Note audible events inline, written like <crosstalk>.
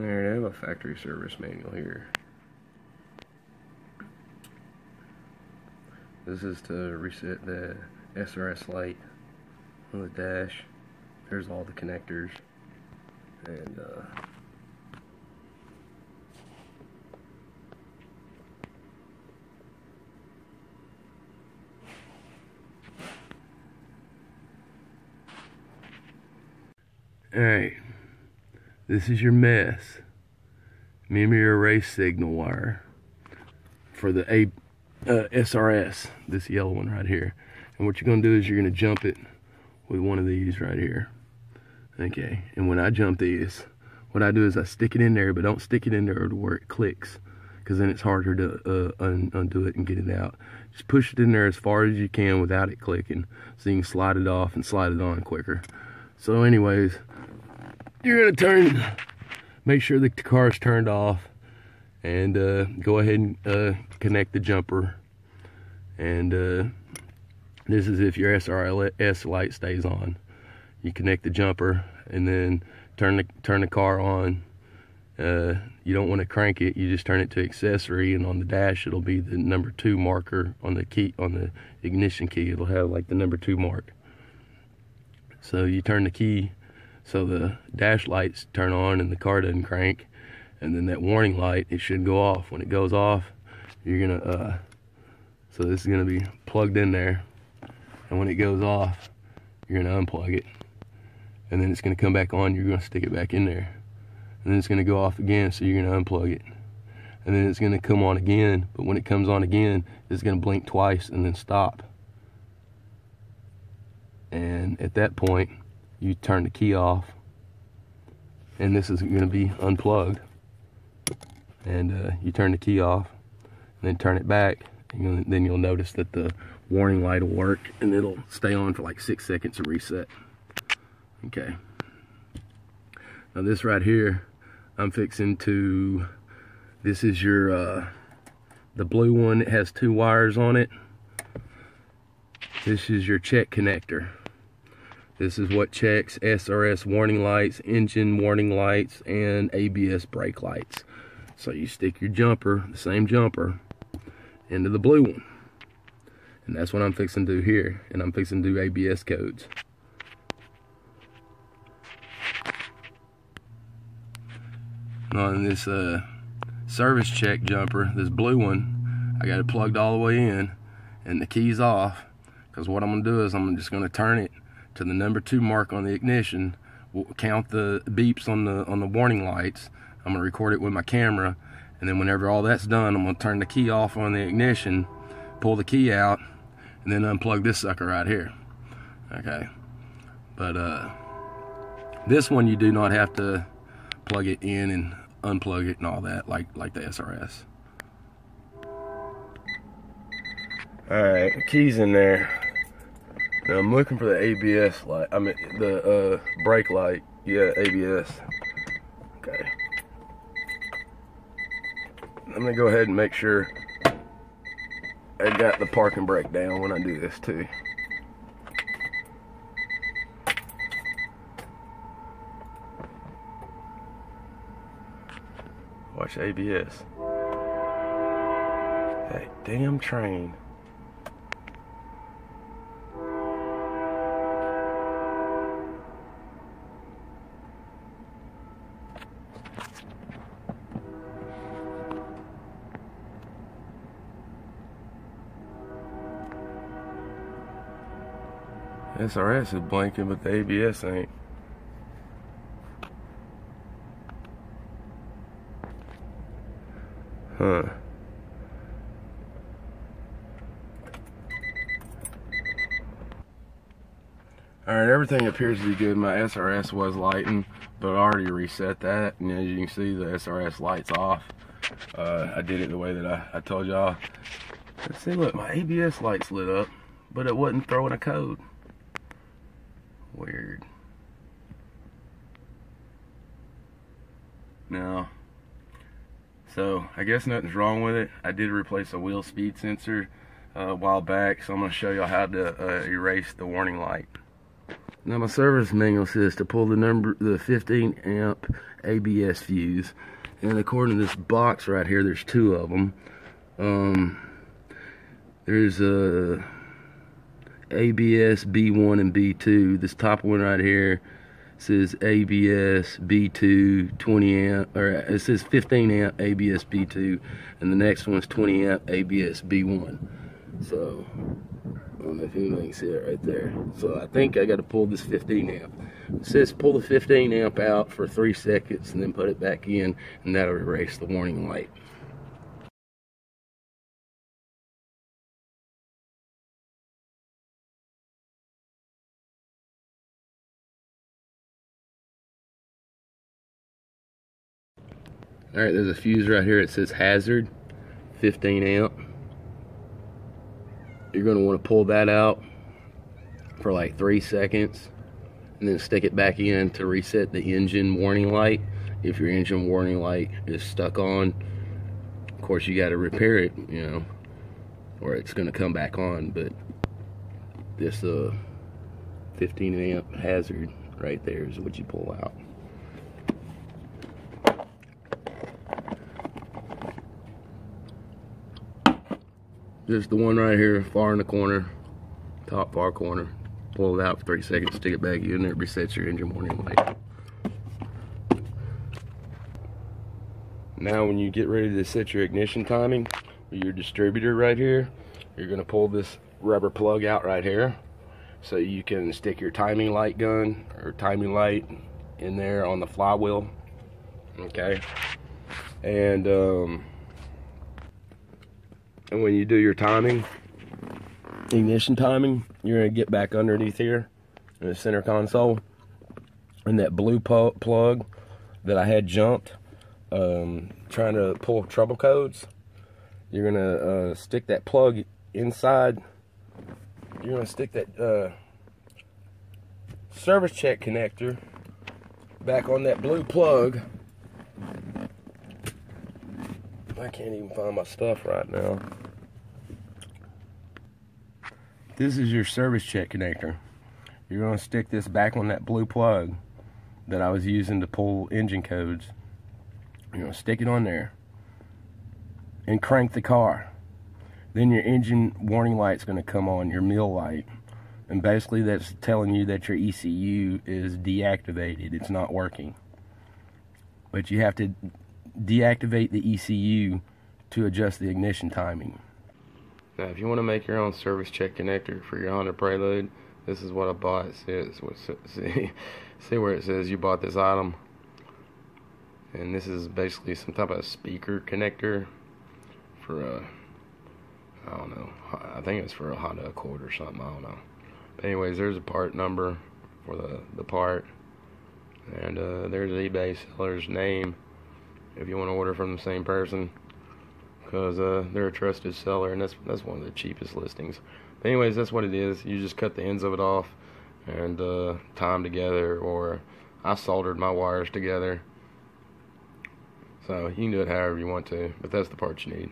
There, they have a factory service manual here. This is to reset the SRS light on the dash. There's all the connectors. And uh, Alright, this is your MES. Remember your race signal wire for the A uh, SRS, this yellow one right here. And what you're gonna do is you're gonna jump it with one of these right here. Okay, and when I jump these, what I do is I stick it in there, but don't stick it in there to where it clicks, because then it's harder to uh, un undo it and get it out. Just push it in there as far as you can without it clicking, so you can slide it off and slide it on quicker. So anyways, you're gonna turn, make sure the car is turned off, and uh, go ahead and uh, connect the jumper. And uh, this is if your SRS light stays on. You connect the jumper and then turn the turn the car on. Uh, you don't want to crank it. You just turn it to accessory, and on the dash it'll be the number two marker on the key on the ignition key. It'll have like the number two mark. So you turn the key so the dash lights turn on and the car doesn't crank and then that warning light it should go off. When it goes off you're gonna uh, so this is gonna be plugged in there and when it goes off you're gonna unplug it and then it's gonna come back on you're gonna stick it back in there and then it's gonna go off again so you're gonna unplug it and then it's gonna come on again but when it comes on again it's gonna blink twice and then stop and at that point you turn the key off and this is going to be unplugged. And uh, you turn the key off and then turn it back and then you'll notice that the warning light will work and it'll stay on for like six seconds to reset. Okay. Now this right here I'm fixing to this is your uh, the blue one it has two wires on it. This is your check connector this is what checks SRS warning lights, engine warning lights, and ABS brake lights. So you stick your jumper, the same jumper, into the blue one. And that's what I'm fixing to do here. And I'm fixing to do ABS codes. On this uh, service check jumper, this blue one, I got it plugged all the way in and the key's off. Because what I'm going to do is I'm just going to turn it to the number two mark on the ignition. We'll count the beeps on the on the warning lights. I'm gonna record it with my camera, and then whenever all that's done, I'm gonna turn the key off on the ignition, pull the key out, and then unplug this sucker right here. Okay, but uh, this one you do not have to plug it in and unplug it and all that like like the SRS. All right, keys in there. Now I'm looking for the ABS light. I mean the uh, brake light. Yeah, ABS. Okay. I'm gonna go ahead and make sure I got the parking brake down when I do this too. Watch ABS. That damn train. SRS is blinking, but the ABS ain't. Huh. Alright, everything appears to be good. My SRS was lighting, but I already reset that. And as you can see, the SRS light's off. Uh, I did it the way that I, I told y'all. Let's see, look, my ABS light's lit up, but it wasn't throwing a code. Weird. No. So, I guess nothing's wrong with it. I did replace a wheel speed sensor uh, a while back, so I'm going to show you how to uh, erase the warning light. Now my service manual says to pull the number, the 15 amp ABS fuse, and according to this box right here, there's two of them. Um, there's a ABS B1 and B2. This top one right here says ABS B2 20 amp, or it says 15 amp ABS B2, and the next one's 20 amp ABS B1. So I don't know if anybody can see it right there. So I think I got to pull this 15 amp. It says pull the 15 amp out for three seconds and then put it back in, and that'll erase the warning light. All right, there's a fuse right here. It says hazard, 15 amp. You're gonna wanna pull that out for like three seconds and then stick it back in to reset the engine warning light. If your engine warning light is stuck on, of course you gotta repair it, you know, or it's gonna come back on, but this uh, 15 amp hazard right there is what you pull out. Just the one right here, far in the corner, top far corner. Pull it out for three seconds, stick it back in there, resets your engine warning light. Now when you get ready to set your ignition timing, your distributor right here, you're gonna pull this rubber plug out right here so you can stick your timing light gun or timing light in there on the flywheel okay and um, and when you do your timing, ignition timing, you're gonna get back underneath here in the center console. And that blue plug that I had jumped, um, trying to pull trouble codes, you're gonna uh, stick that plug inside. You're gonna stick that uh, service check connector back on that blue plug. I can't even find my stuff right now. This is your service check connector. You're going to stick this back on that blue plug that I was using to pull engine codes. You're going to stick it on there and crank the car. Then your engine warning light's going to come on, your MIL light. And basically that's telling you that your ECU is deactivated. It's not working. But you have to deactivate the ECU to adjust the ignition timing. Now, if you want to make your own service check connector for your Honda Prelude, this is what I bought. It says, <laughs> see, see where it says you bought this item. And this is basically some type of speaker connector for a, I don't know, I think it's for a Honda Accord or something, I don't know. But anyways, there's a part number for the, the part. And uh, there's the eBay seller's name if you want to order from the same person because uh, they're a trusted seller, and that's that's one of the cheapest listings. But anyways, that's what it is. You just cut the ends of it off and uh, tie them together, or I soldered my wires together. So you can do it however you want to, but that's the part you need.